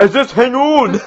I just hang on!